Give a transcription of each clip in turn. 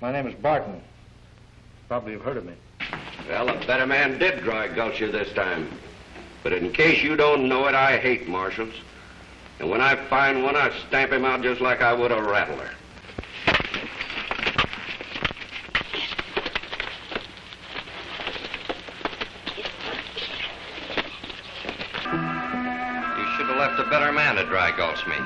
My name is Barton. Probably you've heard of me. Well, a better man did dry gulch you this time. But in case you don't know it, I hate marshals. And when I find one, I stamp him out just like I would a rattler. You should have left a better man to dry gulch me.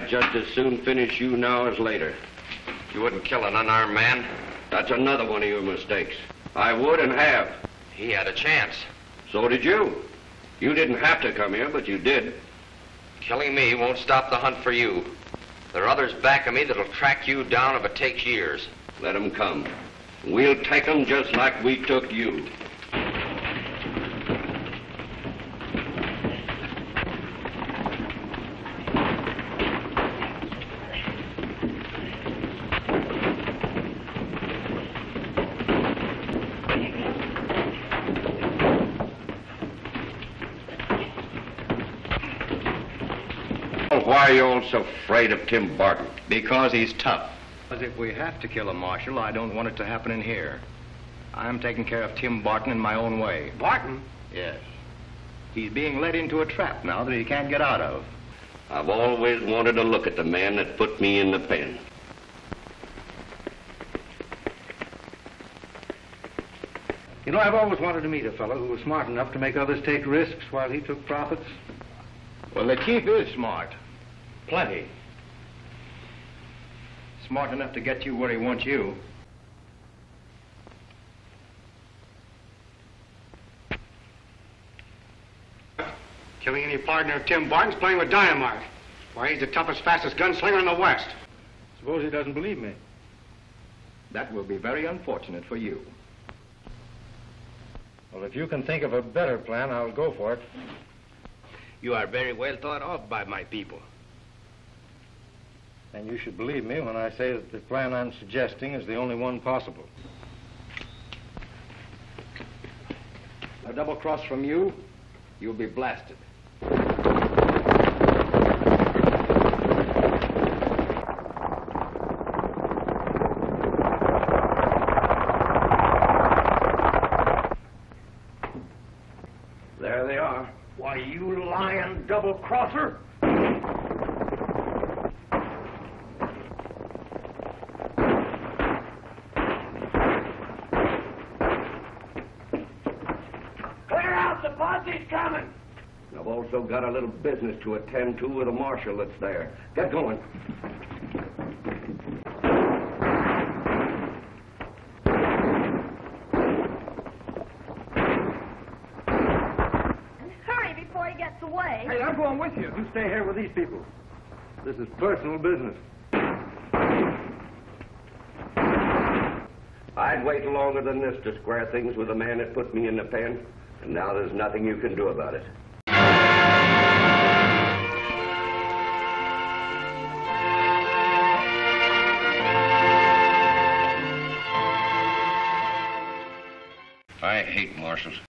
I'd just as soon finish you now as later. You wouldn't kill an unarmed man? That's another one of your mistakes. I would and have. He had a chance. So did you. You didn't have to come here, but you did. Killing me won't stop the hunt for you. There are others back of me that'll track you down if it takes years. Let 'em come. We'll take 'em just like we took you. Why are you all so afraid of Tim Barton? Because he's tough. Because if we have to kill a marshal, I don't want it to happen in here. I'm taking care of Tim Barton in my own way. Barton? Yes. He's being led into a trap now that he can't get out of. I've always wanted to look at the man that put me in the pen. You know, I've always wanted to meet a fellow who was smart enough to make others take risks while he took profits. Well, the chief is smart. Plenty. Smart enough to get you where he wants you. Killing any partner of Tim Barton's playing with dynamite. Why, he's the toughest, fastest gunslinger in the West. Suppose he doesn't believe me. That will be very unfortunate for you. Well, if you can think of a better plan, I'll go for it. You are very well thought of by my people. And you should believe me when I say that the plan I'm suggesting is the only one possible. A double cross from you, you'll be blasted. There they are. Why, you lying double-crosser. Out, the posse's coming. I've also got a little business to attend to with a marshal that's there. Get going. Hurry before he gets away. Hey, I'm going with you. You stay here with these people. This is personal business. I'd wait longer than this to square things with the man that put me in the pen, and now there's nothing you can do about it. I hate marshals.